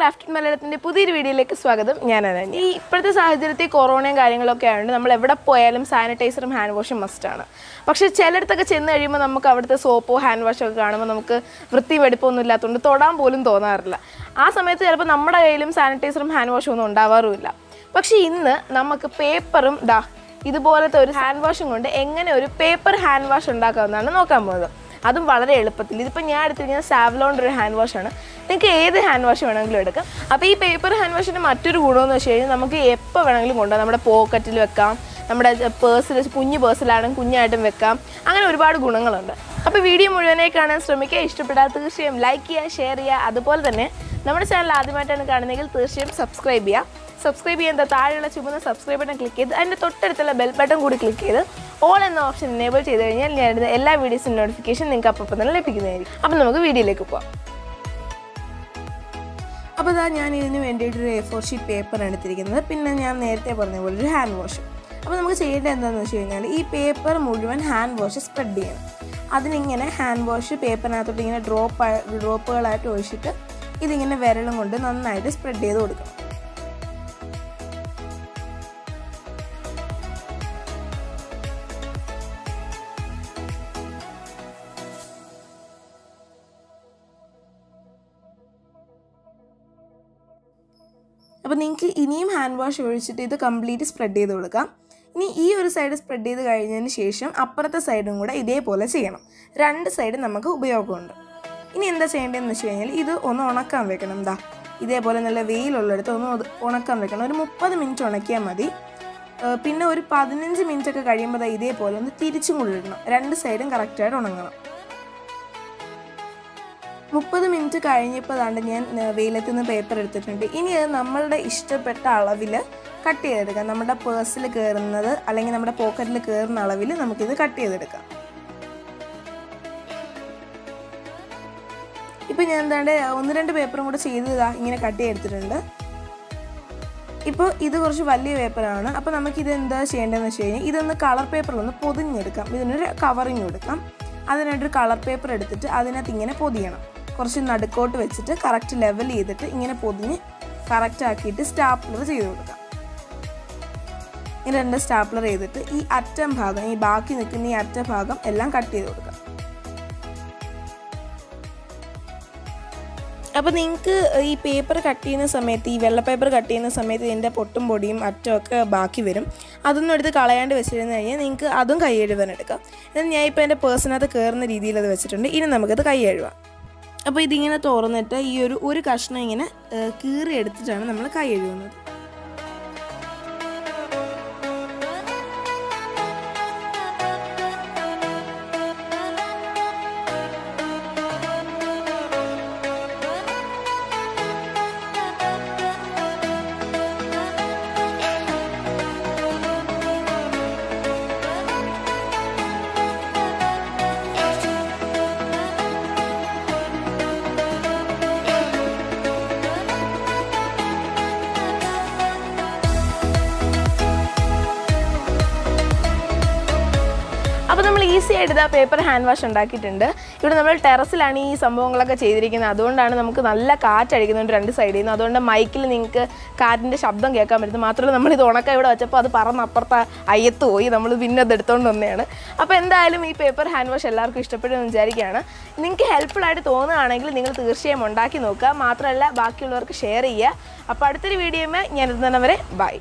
Craft മലയാളത്തിന്റെ പുതിയൊരു വീഡിയോയിലേക്ക് സ്വാഗതം. ഞാൻ അനന്യ. ഈ ഇപ്പോഴത്തെ സാഹചര്യത്തിൽ കൊറോണയും കാര്യങ്ങളൊക്കെ ആയതുകൊണ്ട് നമ്മൾ എവിടെ പോയാലും സാനിറ്റൈസറും ഹാൻഡ് വാഷും മസ്റ്റാണ് പക്ഷേ ചിലയിടത്തൊക്കെ ചെന്ന് കഴിയുമ്പോൾ നമുക്ക് അവിടുത്തെ സോപ്പോ ഹാൻഡ് വാഷോ ഒക്കെ കാണുമ്പോൾ നമുക്ക് വൃത്തിയും വെടുപ്പൊന്നും ഇല്ലാത്തതുകൊണ്ട് തൊടാൻ പോലും തോന്നാറില്ല. ആ സമയത്ത് ചിലപ്പോൾ നമ്മുടെ കയ്യിലും സാനിറ്റൈസറും ഹാൻഡ് വാഷും ഒന്നും ഉണ്ടാവാറുമില്ല. പക്ഷേ ഇന്ന് നമുക്ക് പേപ്പറും ദാ ഇതുപോലത്തെ ഒരു ഹാൻഡ് വാഷും കൊണ്ട് എങ്ങനെ ഒരു പേപ്പർ ഹാൻഡ് വാഷ് ഉണ്ടാക്കാമെന്നാണ് നോക്കാൻ പോകുന്നത് അതും വളരെ എളുപ്പത്തിൽ. ഇതിപ്പോൾ ഞാൻ എടുത്തിരിക്കുന്ന സാവലോണിന്റെ ഒരു ഹാൻഡ് വാഷാണ് നിങ്ങൾക്ക് ഏത് ഹാൻഡ് വാഷ് വേണമെങ്കിലും എടുക്കാം. അപ്പോൾ ഈ പേപ്പർ ഹാൻഡ് വാഷിന്റെ മറ്റൊരു ഗുണമെന്ന് വെച്ച് കഴിഞ്ഞാൽ നമുക്ക് എപ്പോൾ വേണമെങ്കിലും കൊണ്ടുപോകാം. നമ്മുടെ പോക്കറ്റിൽ വെക്കാം നമ്മുടെ പേഴ്സിൽ കുഞ്ഞു പേഴ്സിലാണെങ്കിൽ കുഞ്ഞായിട്ടും വെക്കാം. അങ്ങനെ ഒരുപാട് ഗുണങ്ങളുണ്ട്. അപ്പോൾ വീഡിയോ മുഴുവനായി കാണാൻ ശ്രമിക്കുക. ഇഷ്ടപ്പെട്ടാൽ തീർച്ചയായും ലൈക്ക് ചെയ്യുക ഷെയർ ചെയ്യുക. അതുപോലെ തന്നെ നമ്മുടെ ചാനൽ ആദ്യമായിട്ടാണ് കാണുന്നതെങ്കിൽ തീർച്ചയായും സബ്സ്ക്രൈബ് ചെയ്യുക. സബ്സ്ക്രൈബ് ചെയ്യുന്ന താഴെയുള്ള ചുമന്ന സബ്സ്ക്രൈബ് ബട്ടൺ ക്ലിക്ക് ചെയ്ത് അതിന്റെ തൊട്ടടുത്തുള്ള ബെൽ ബട്ടൺ കൂടി ക്ലിക്ക് ചെയ്ത് ഓൾ എന്ന ഓപ്ഷൻ എനേബിൾ ചെയ്ത് കഴിഞ്ഞാൽ ഞാൻ എല്ലാ വീഡിയോസിന്റെ നോട്ടിഫിക്കേഷൻ നിങ്ങൾക്ക് അപ്പം തന്നെ ലഭിക്കുന്നതായിരിക്കും. അപ്പം നമുക്ക് വീഡിയോയിലേക്ക് പോവാം. അപ്പോൾ ഇതാ ഞാൻ ഇതിന് വേണ്ടിയിട്ട് ഒരു എ ഫോർ ഷീറ്റ് പേപ്പർ എടുത്തിരിക്കുന്നത്. പിന്നെ ഞാൻ നേരത്തെ പറഞ്ഞ പോലെ ഒരു ഹാൻഡ് വാഷ് അപ്പോൾ നമുക്ക് ചെയ്യേണ്ടത് എന്താണെന്ന് വെച്ച് കഴിഞ്ഞാൽ ഈ പേപ്പർ മുഴുവൻ ഹാൻഡ് വാഷ് സ്പ്രെഡ് ചെയ്യണം. അതിനിങ്ങനെ ഹാൻഡ് വാഷ് പേപ്പറിനകത്തോട്ട് ഇങ്ങനെ ഡ്രോപ്പ് ഡ്രോപ്പുകളായിട്ട് ഒഴിച്ചിട്ട് ഇതിങ്ങനെ വിരലും കൊണ്ട് നന്നായിട്ട് സ്പ്രെഡ് ചെയ്ത് കൊടുക്കണം. അപ്പോൾ നിങ്ങൾക്ക് ഇനിയും ഹാൻഡ് വാഷ് ഒഴിച്ചിട്ട് ഇത് കംപ്ലീറ്റ് സ്പ്രെഡ് ചെയ്ത് കൊടുക്കാം. ഇനി ഈ ഒരു സൈഡ് സ്പ്രെഡ് ചെയ്ത് കഴിഞ്ഞതിന് ശേഷം അപ്പുറത്തെ സൈഡും കൂടെ ഇതേപോലെ ചെയ്യണം. രണ്ട് സൈഡ് നമുക്ക് ഉപയോഗമുണ്ട്. ഇനി എന്താ ചെയ്യേണ്ടതെന്ന് വെച്ച് കഴിഞ്ഞാൽ ഇത് ഒന്ന് ഉണക്കാൻ വെക്കണം എന്താ ഇതേപോലെ നല്ല വെയിലുള്ളിടത്ത് ഒന്ന് ഉണക്കാൻ വെക്കണം. ഒരു മുപ്പത് മിനിറ്റ് ഉണക്കിയാൽ മതി. പിന്നെ ഒരു പതിനഞ്ച് മിനിറ്റ് ഒക്കെ കഴിയുമ്പോൾ ഇതേപോലെ ഒന്ന് തിരിച്ചും കൊണ്ടിടണം രണ്ട് സൈഡും കറക്റ്റായിട്ട് ഉണങ്ങണം. മുപ്പത് മിനിറ്റ് കഴിഞ്ഞപ്പോൾ ഞാൻ വെയിലത്ത് നിന്ന് പേപ്പർ എടുത്തിട്ടുണ്ട്. ഇനി അത് നമ്മളുടെ ഇഷ്ടപ്പെട്ട അളവിൽ കട്ട് ചെയ്തെടുക്കാം. നമ്മുടെ പേഴ്സിൽ കയറുന്നത് അല്ലെങ്കിൽ നമ്മുടെ പോക്കറ്റിൽ കയറുന്ന അളവിൽ നമുക്കിത് കട്ട് ചെയ്തെടുക്കാം. ഇപ്പം ഞാൻ എന്താണ്ട് ഒന്ന് രണ്ട് പേപ്പറും കൂടെ ചെയ്തതാ ഇങ്ങനെ കട്ട് ചെയ്തെടുത്തിട്ടുണ്ട്. ഇപ്പോൾ ഇത് കുറച്ച് വലിയ പേപ്പറാണ് അപ്പോൾ നമുക്കിത് എന്താ ചെയ്യേണ്ടതെന്ന് വെച്ച് കഴിഞ്ഞാൽ ഇതൊന്ന് കളർ പേപ്പറിലൊന്ന് പൊതിഞ്ഞെടുക്കാം. ഇതിനൊരു കവറിങ് കൊടുക്കാം അതിനായിട്ടൊരു കളർ പേപ്പർ എടുത്തിട്ട് അതിനകത്ത് ഇങ്ങനെ പൊതിയണം. കുറച്ച് നടുക്കോട്ട് വെച്ചിട്ട് കറക്റ്റ് ലെവൽ ചെയ്തിട്ട് ഇങ്ങനെ പൊതിഞ്ഞ് കറക്റ്റ് ആക്കിയിട്ട് സ്റ്റാപ്ലർ ചെയ്ത് കൊടുക്കാം. ഇങ്ങനെ രണ്ട് സ്റ്റാപ്ലർ ചെയ്തിട്ട് ഈ അറ്റം ഭാഗം ഈ ബാക്കി നിൽക്കുന്ന ഈ അറ്റ ഭാഗം എല്ലാം കട്ട് ചെയ്ത് കൊടുക്കാം. അപ്പോൾ നിങ്ങൾക്ക് ഈ പേപ്പർ കട്ട് ചെയ്യുന്ന സമയത്ത് ഈ വെള്ള പേപ്പർ കട്ട് ചെയ്യുന്ന സമയത്ത് ഇതിന്റെ പൊട്ടും പൊടിയും അറ്റമൊക്കെ ബാക്കി വരും. അതൊന്നും എടുത്ത് കളയാണ്ട് വെച്ചിരുന്നു കഴിഞ്ഞാൽ നിങ്ങൾക്ക് അതും കൈ എഴുവാൻ എടുക്കാം. എന്നാൽ ഞാൻ ഇപ്പോൾ എന്റെ പേഴ്സിനകത്ത് കയറുന്ന രീതിയിൽ അത് വെച്ചിട്ടുണ്ട്. ഇനി നമുക്കത് കൈ എഴുതാം. അപ്പോൾ ഇതിങ്ങനെ തുറന്നിട്ട് ഈ ഒരു ഒരു കഷ്ണം ഇങ്ങനെ കീറി എടുത്തിട്ടാണ് നമ്മൾ കൈ എഴുതുന്നത് ഈസി ആയിട്ട് ഇതാ പേപ്പർ ഹാൻഡ് വാഷ് ഉണ്ടാക്കിയിട്ടുണ്ട്. ഇവിടെ നമ്മൾ ടെറസിലാണ് ഈ സംഭവങ്ങളൊക്കെ ചെയ്തിരിക്കുന്നത്. അതുകൊണ്ടാണ് നമുക്ക് നല്ല കാറ്റടിക്കുന്നുണ്ട് രണ്ട് സൈഡിൽ നിന്ന് അതുകൊണ്ട് മൈക്കിൽ നിങ്ങൾക്ക് കാറ്റിന്റെ ശബ്ദം കേൾക്കാൻ പറ്റും മാത്രമല്ല നമ്മൾ ഇത് ഉണക്കം ഇവിടെ വെച്ചപ്പോൾ അത് പറന്ന് അപ്പുറത്ത് അയ്യത്ത് പോയി. നമ്മൾ പിന്നെ അത് എടുത്തുകൊണ്ട് വന്നതാണ്. അപ്പോൾ എന്തായാലും ഈ പേപ്പർ ഹാൻഡ് വാഷ് എല്ലാവർക്കും ഇഷ്ടപ്പെടുമെന്ന് വിചാരിക്കുകയാണ്. നിങ്ങൾക്ക് ഹെൽപ്ഫുൾ തോന്നുകയാണെങ്കിൽ നിങ്ങൾ തീർച്ചയായും ഉണ്ടാക്കി നോക്കുക. മാത്രമല്ല ബാക്കിയുള്ളവർക്ക് ഷെയർ ചെയ്യുക. അപ്പോൾ അടുത്തൊരു വീഡിയോയുമേ ഞാൻ ഇരുന്നവരെ ബൈ